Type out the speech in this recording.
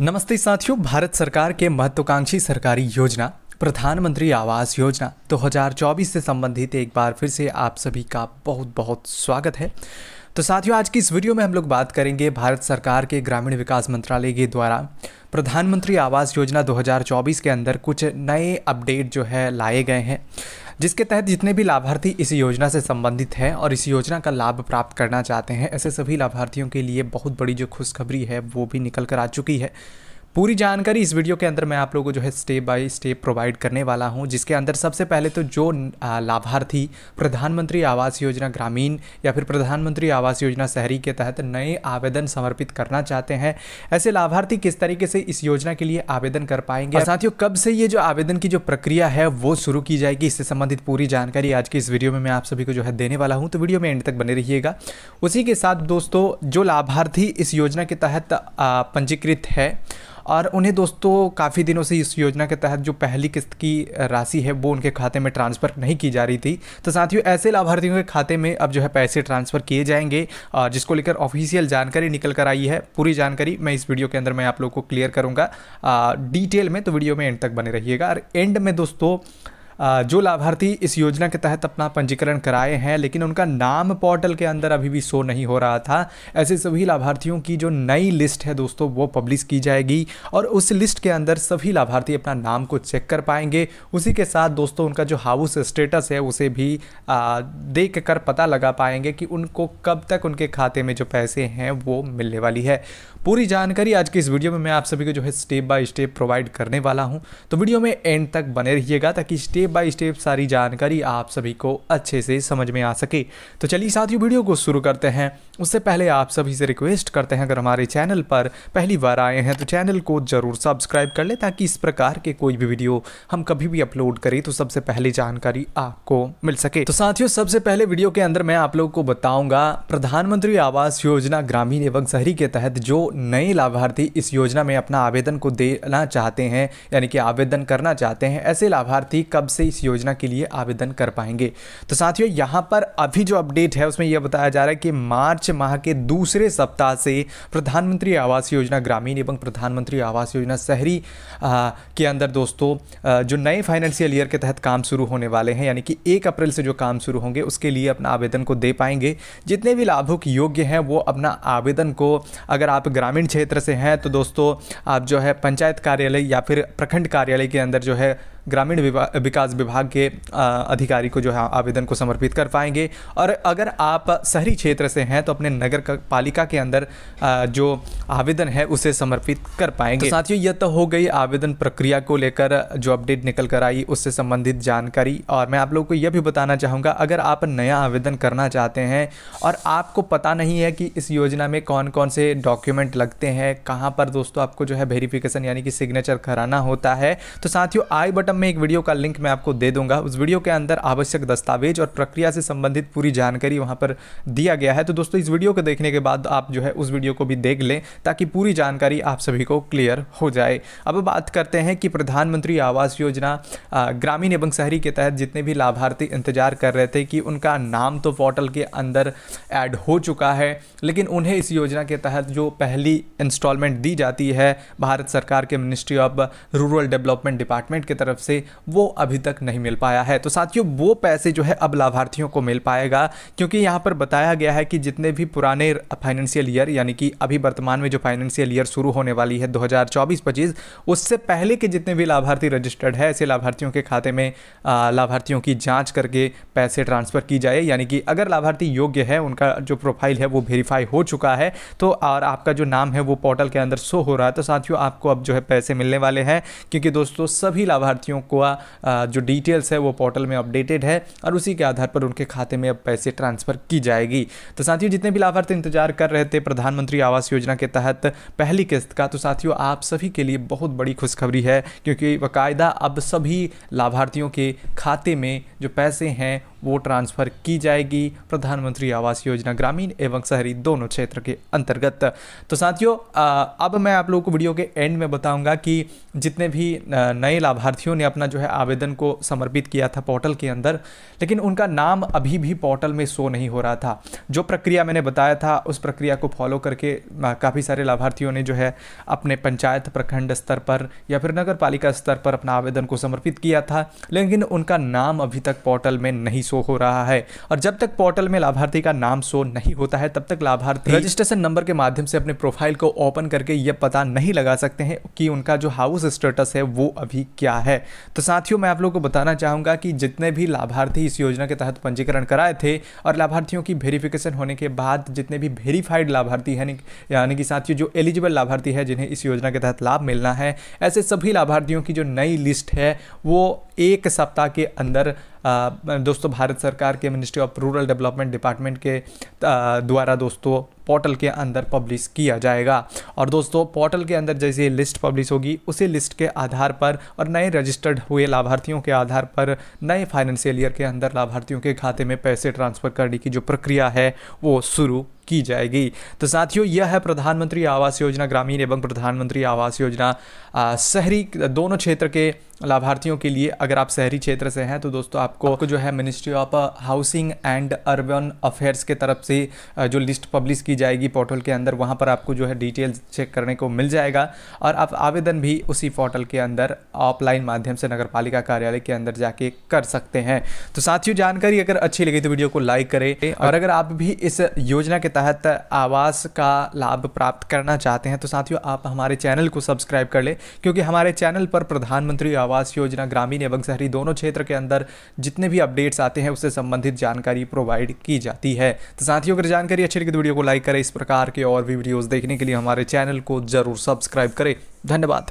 नमस्ते साथियों, भारत सरकार के महत्वाकांक्षी सरकारी योजना, प्रधानमंत्री आवास योजना 2024 से संबंधित एक बार फिर से आप सभी का बहुत बहुत स्वागत है। तो साथियों, आज की इस वीडियो में हम लोग बात करेंगे भारत सरकार के ग्रामीण विकास मंत्रालय के द्वारा प्रधानमंत्री आवास योजना 2024 के अंदर कुछ नए अपडेट जो है लाए गए हैं, जिसके तहत जितने भी लाभार्थी इस योजना से संबंधित हैं और इस योजना का लाभ प्राप्त करना चाहते हैं, ऐसे सभी लाभार्थियों के लिए बहुत बड़ी जो खुशखबरी है वो भी निकल कर आ चुकी है। पूरी जानकारी इस वीडियो के अंदर मैं आप लोगों को जो है स्टेप बाय स्टेप प्रोवाइड करने वाला हूँ, जिसके अंदर सबसे पहले तो जो लाभार्थी प्रधानमंत्री आवास योजना ग्रामीण या फिर प्रधानमंत्री आवास योजना शहरी के तहत नए आवेदन समर्पित करना चाहते हैं, ऐसे लाभार्थी किस तरीके से इस योजना के लिए आवेदन कर पाएँगे? साथियों, कब से ये जो आवेदन की जो प्रक्रिया है, वो शुरू की जाएगी, इससे संबंधित पूरी जानकारी आज की इस वीडियो में मैं आप सभी को जो है देने वाला हूँ। तो वीडियो में एंड तक बने रहिएगा। उसी के साथ दोस्तों, जो लाभार्थी इस योजना के तहत पंजीकृत है और उन्हें दोस्तों काफ़ी दिनों से इस योजना के तहत जो पहली किस्त की राशि है, वो उनके खाते में ट्रांसफ़र नहीं की जा रही थी। तो साथियों, ऐसे लाभार्थियों के खाते में अब जो है पैसे ट्रांसफ़र किए जाएँगे और जिसको लेकर ऑफिशियल जानकारी निकल कर आई है। पूरी जानकारी मैं इस वीडियो के अंदर मैं आप लोग को क्लियर करूँगा। डिटेल में तो वीडियो में एंड तक बने रहिएगा। और एंड में दोस्तों जो लाभार्थी इस योजना के तहत अपना पंजीकरण कराए हैं, लेकिन उनका नाम पोर्टल के अंदर अभी भी शो नहीं हो रहा था। ऐसे सभी लाभार्थियों की जो नई लिस्ट है दोस्तों, वो पब्लिश की जाएगी और उस लिस्ट के अंदर सभी लाभार्थी अपना नाम को चेक कर पाएँगे। उसी के साथ दोस्तों, उनका जो हाउस स्टेटस है, उसे भी देख कर पता लगा पाएँगे कि उनको कब तक उनके खाते में जो पैसे हैं, वो मिलने वाली है। पूरी जानकारी आज की इस वीडियो में मैं आप सभी को जो है स्टेप बाय स्टेप प्रोवाइड करने वाला हूँ। तो वीडियो में एंड तक बने रहिएगा, ताकि स्टेप बाय स्टेप सारी जानकारी आप सभी को अच्छे से समझ में आ सके। तो चलिए साथियों, वीडियो को शुरू करते हैं। उससे पहले आप सभी से रिक्वेस्ट करते हैं, अगर हमारे चैनल पर पहली बार आए हैं तो चैनल को ज़रूर सब्सक्राइब कर ले ताकि इस प्रकार के कोई भी वीडियो हम कभी भी अपलोड करें तो सबसे पहले जानकारी आपको मिल सके। तो साथियों, सबसे पहले वीडियो के अंदर मैं आप लोग को बताऊँगा, प्रधानमंत्री आवास योजना ग्रामीण एवं शहरी के तहत जो नए लाभार्थी इस योजना में अपना आवेदन को देना चाहते हैं, यानी कि आवेदन करना चाहते हैं, ऐसे लाभार्थी कब से इस योजना के लिए आवेदन कर पाएँगे। तो साथियों, यहाँ पर अभी जो अपडेट है, उसमें यह बताया जा रहा है कि मार्च माह के दूसरे सप्ताह से प्रधानमंत्री आवास योजना, ग्रामीण एवं प्रधानमंत्री आवास योजना शहरी के अंदर दोस्तों जो नए फाइनेंशियल ईयर के तहत काम शुरू होने वाले हैं, यानी कि एक अप्रैल से जो काम शुरू होंगे, उसके लिए अपना आवेदन को दे पाएँगे। जितने भी लाभुक योग्य हैं, वो अपना आवेदन को, अगर आप ग्रामीण क्षेत्र से हैं तो दोस्तों, आप जो है पंचायत कार्यालय या फिर प्रखंड कार्यालय के अंदर जो है ग्रामीण विकास विभाग के अधिकारी को जो है आवेदन को समर्पित कर पाएँगे। और अगर आप शहरी क्षेत्र से हैं तो अपने नगर पालिका के अंदर जो आवेदन है, उसे समर्पित कर पाएँगे। तो साथियों, यह तो हो गई आवेदन प्रक्रिया को लेकर जो अपडेट निकल कर आई, उससे संबंधित जानकारी। और मैं आप लोगों को यह भी बताना चाहूँगा, अगर आप नया आवेदन करना चाहते हैं, और आपको पता नहीं है कि इस योजना में कौन कौन से डॉक्यूमेंट लगते हैं, कहाँ पर दोस्तों आपको जो है वेरिफिकेशन यानी कि सिग्नेचर कराना होता है तो साथियों, आई बटन में एक वीडियो का लिंक मैं आपको दे दूँगा। उस वीडियो के अंदर आवश्यक दस्तावेज़ और प्रक्रिया से संबंधित पूरी जानकारी वहाँ पर दिया गया है। तो दोस्तों, इस वीडियो को देखने के बाद आप जो है उस वीडियो को भी देख लें ताकि पूरी जानकारी आप सभी को क्लियर हो जाए। अब बात करते हैं कि प्रधानमंत्री आवास योजना ग्रामीण एवं शहरी के तहत जितने भी लाभार्थी इंतज़ार कर रहे थे कि उनका नाम तो पोर्टल के अंदर ऐड हो चुका है, लेकिन उन्हें इस योजना के तहत जो पहली इंस्टॉलमेंट दी जाती है, भारत सरकार के ministry of rural development department की तरफ़ से वो अभी तक नहीं मिल पाया है। तो साथियों, वो पैसे जो है अब लाभार्थियों को मिल पाएगा, क्योंकि यहाँ पर बताया गया है कि जितने भी पुराने फाइनेंशियल ईयर यानी कि अभी वर्तमान में जो फाइनेंशियल ईयर शुरू होने वाली है 2024-25 उससे पहले के जितने भी लाभार्थी रजिस्टर्ड है, ऐसे लाभार्थियों के खाते में लाभार्थियों की जाँच करके पैसे ट्रांसफ़र की जाए। यानी कि अगर लाभार्थी योग्य है, उनका जो प्रोफ़ाइल है वो वेरीफाई हो चुका है तो और आपका जो नाम है वो पोर्टल के अंदर शो हो रहा है। तो साथियों, आपको अब जो है पैसे मिलने वाले हैं, क्योंकि दोस्तों, सभी लाभार्थियों को जो डिटेल्स है वो पोर्टल में अपडेटेड है और उसी के आधार पर उनके खाते में अब पैसे ट्रांसफ़र की जाएगी। तो साथियों, जितने भी लाभार्थी इंतज़ार कर रहे थे प्रधानमंत्री आवास योजना के तहत पहली किस्त का तो साथियों, आप सभी के लिए बहुत बड़ी खुशखबरी है, क्योंकि बाकायदा अब सभी लाभार्थियों के खाते में जो पैसे हैं वो ट्रांसफ़र की जाएगी प्रधानमंत्री आवास योजना, ग्रामीण एवं शहरी दोनों क्षेत्र के अंतर्गत। तो साथियों अब मैं आप लोगों को वीडियो के एंड में बताऊँगा कि जितने भी नए लाभार्थियों ने अपना जो है आवेदन को समर्पित किया था पोर्टल के अंदर, लेकिन उनका नाम अभी भी पोर्टल में शो नहीं हो रहा था। जो प्रक्रिया मैंने बताया था, उस प्रक्रिया को फॉलो करके काफ़ी सारे लाभार्थियों ने जो है अपने पंचायत प्रखंड स्तर पर या फिर नगर पालिका स्तर पर अपना आवेदन को समर्पित किया था, लेकिन उनका नाम अभी तक पोर्टल में नहीं शो हो रहा है। और जब तक पोर्टल में लाभार्थी का नाम शो नहीं होता है, तब तक लाभार्थी रजिस्ट्रेशन नंबर के माध्यम से अपने प्रोफ़ाइल को ओपन करके ये पता नहीं लगा सकते हैं कि उनका जो हाउस स्टेटस है, वो अभी क्या है। तो साथियों, मैं आप लोगों को बताना चाहूँगा कि जितने भी लाभार्थी इस योजना के तहत पंजीकरण कराए थे और लाभार्थियों की वेरिफिकेशन होने के बाद जितने भी वेरीफाइड लाभार्थी हैं, यानी कि साथियों, जो एलिजिबल लाभार्थी है, जिन्हें इस योजना के तहत लाभ मिलना है, ऐसे सभी लाभार्थियों की जो नई लिस्ट है, वो एक सप्ताह के अंदर दोस्तों भारत सरकार के ministry of rural development department के द्वारा दोस्तों पोर्टल के अंदर पब्लिश किया जाएगा। और दोस्तों पोर्टल के अंदर जैसे लिस्ट पब्लिश होगी उसी लिस्ट के आधार पर और नए रजिस्टर्ड हुए लाभार्थियों के आधार पर नए फाइनेंशियल ईयर के अंदर लाभार्थियों के खाते में पैसे ट्रांसफ़र करने की जो प्रक्रिया है वो शुरू की जाएगी। तो साथियों यह है प्रधानमंत्री आवास योजना ग्रामीण एवं प्रधानमंत्री आवास योजना। शहरी दोनों क्षेत्र के लाभार्थियों के लिए अगर आप शहरी क्षेत्र से हैं तो दोस्तों आपको, आपको जो है ministry of housing and urban affairs के तरफ़ से जो लिस्ट पब्लिश की जाएगी पोर्टल के अंदर, वहाँ पर आपको जो है डिटेल्स चेक करने को मिल जाएगा। और आप आवेदन भी उसी पोर्टल के अंदर ऑफलाइन माध्यम से नगर पालिका कार्यालय के अंदर जाके कर सकते हैं। तो साथियों, जानकारी अगर अच्छी लगी तो वीडियो को लाइक करें। और अगर आप भी इस योजना के तहत आवास का लाभ प्राप्त करना चाहते हैं तो साथियों, आप हमारे चैनल को सब्सक्राइब कर लें। क्योंकि हमारे चैनल पर प्रधानमंत्री आवास योजना, ग्रामीण एवं शहरी दोनों क्षेत्र के अंदर जितने भी अपडेट्स आते हैं, उससे संबंधित जानकारी प्रोवाइड की जाती है। तो साथियों, अगर जानकारी अच्छी लगी तो वीडियो को लाइक करें इस प्रकार के और भी वीडियोज़ देखने के लिए हमारे चैनल को ज़रूर सब्सक्राइब करें। धन्यवाद।